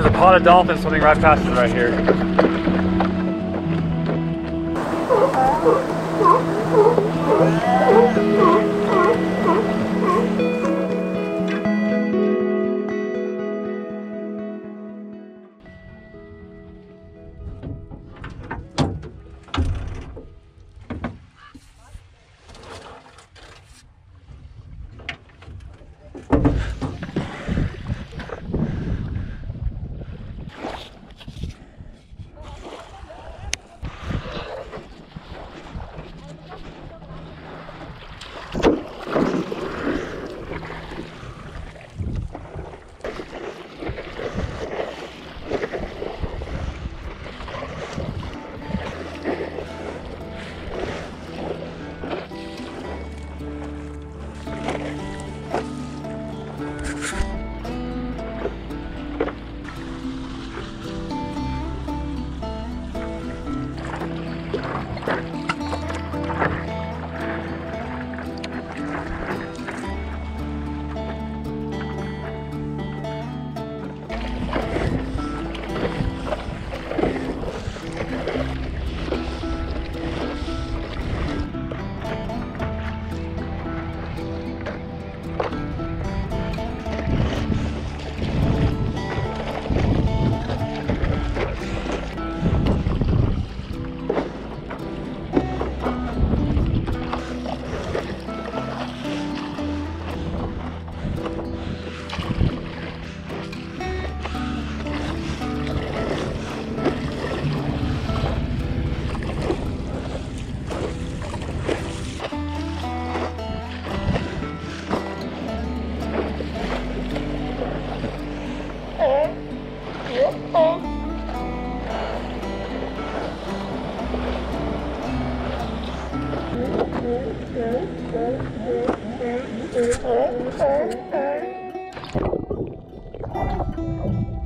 There's a pod of dolphins swimming right past us right here. Thank you.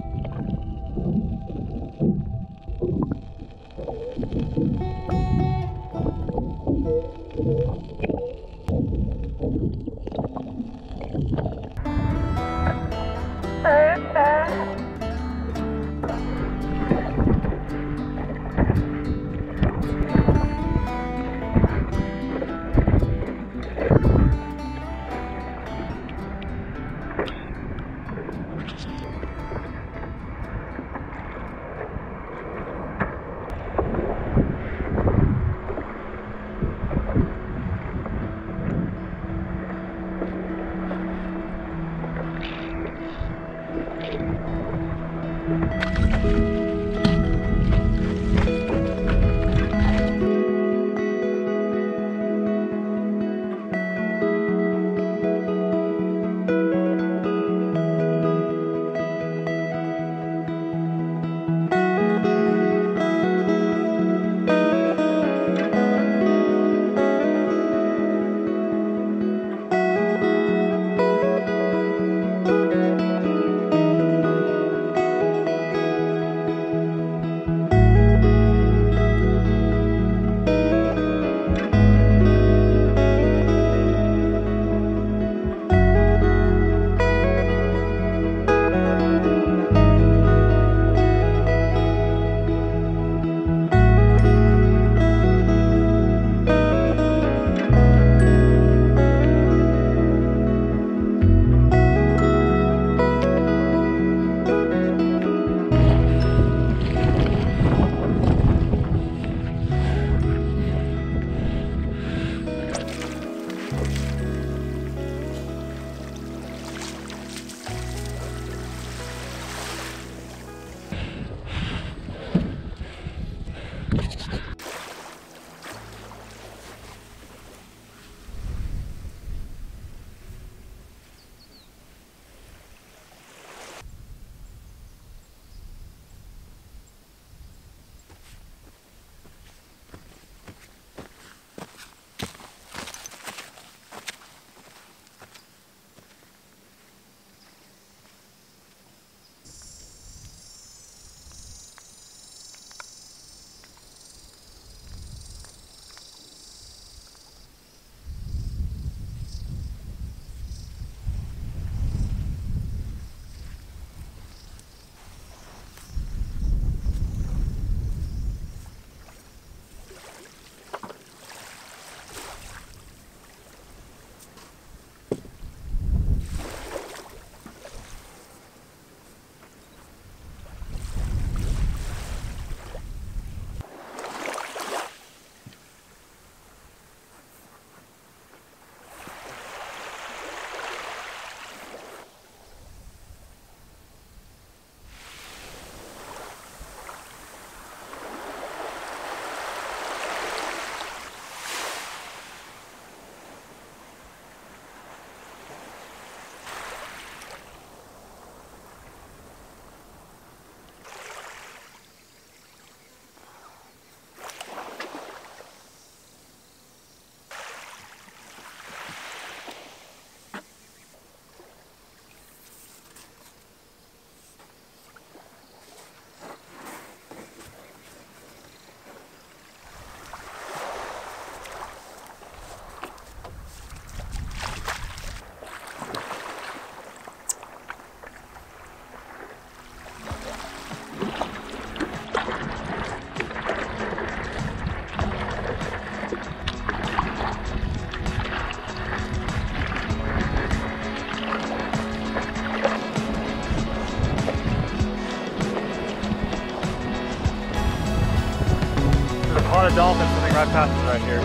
lot of dolphins swimming right past us right here.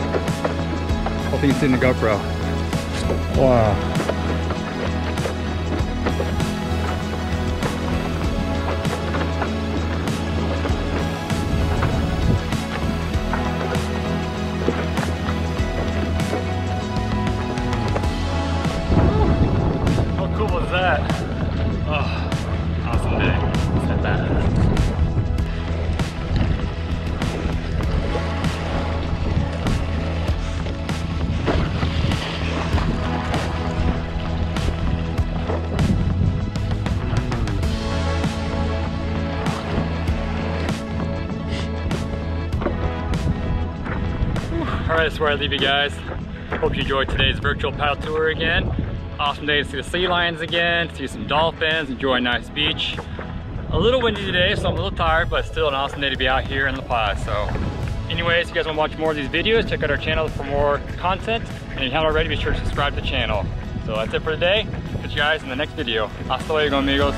Hopefully you see in the GoPro. Wow. All right, that's where I leave you guys. Hope you enjoyed today's virtual paddle tour again. Awesome day to see the sea lions again, see some dolphins, enjoy a nice beach. A little windy today, so I'm a little tired, but still an awesome day to be out here in La Paz. So anyways, if you guys want to watch more of these videos, check out our channel for more content. And if you haven't already, be sure to subscribe to the channel. So that's it for today. Catch you guys in the next video. Hasta luego, amigos.